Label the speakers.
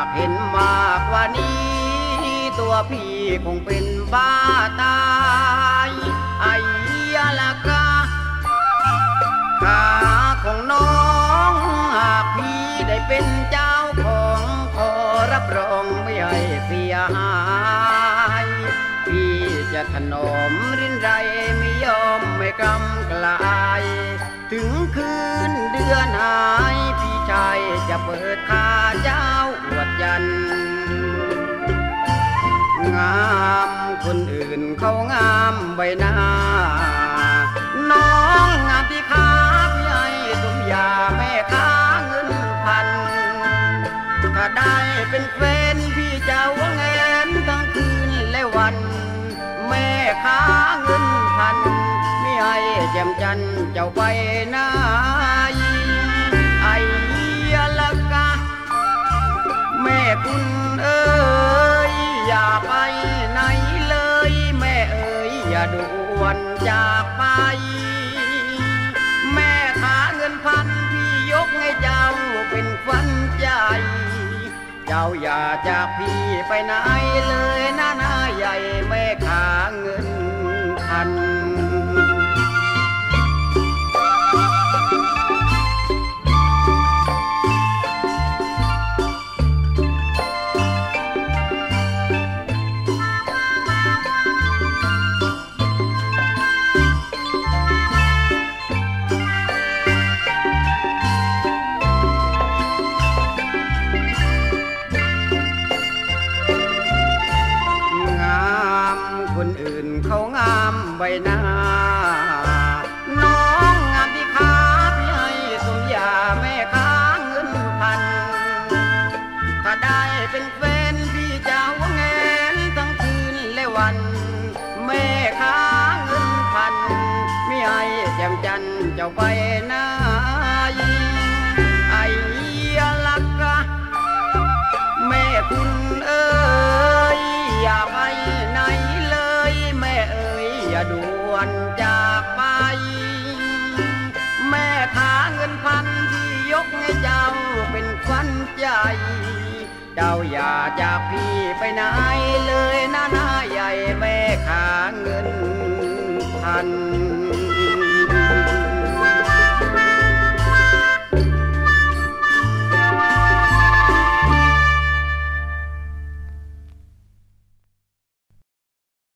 Speaker 1: าหากเห็นมากกว่านี้ ตัวพี่คงเป็นบ้าตายไอ้ยาละกาขาของน้องหากพี่ได้เป็นเจ้าของขอรับรองไม่ให้เสียหายพี่จะถนอมรินไรไม่ยอมไม่กำกลาย ถึงคืนเดือนหา จะเปิดคาเจ้าอวดยัน งามคนอื่นเขางามใบหน้า น้องงามที่ขาพี่ให้สมยาแม่ค้าเงินพัน ถ้าได้เป็นแฟนพี่จะวงแงนทั้งคืนและวัน แม่ค้าเงินพันไม่ให้แจ่มจันเจ้าไปหนได่วนจากไป แม่ขาเงินพันพี่ยกให้เจ้าเป็นฝันใจ เจ้าอย่าจากพี่ไปไหนเลยนะนาใหญ่แม่ขาเงินพัน ใบหน้า น้องงามที่ขาพี่ให้สมยาแม่ค้าเงินพัน ถ้าได้เป็นแฟนพี่จะหวงแงนทั้งคืนและวัน แม่ค้าเงินพัน ไม่ให้แจ่มจันเจ้าไปหนไวนจากไป แม่ขาเงินพันที่ยกให้เจ้าเป็นขวัญใจ เจ้าอย่าจากพี่ไปไหนเลยนะนาใหญ่แม่ขาเงินพัน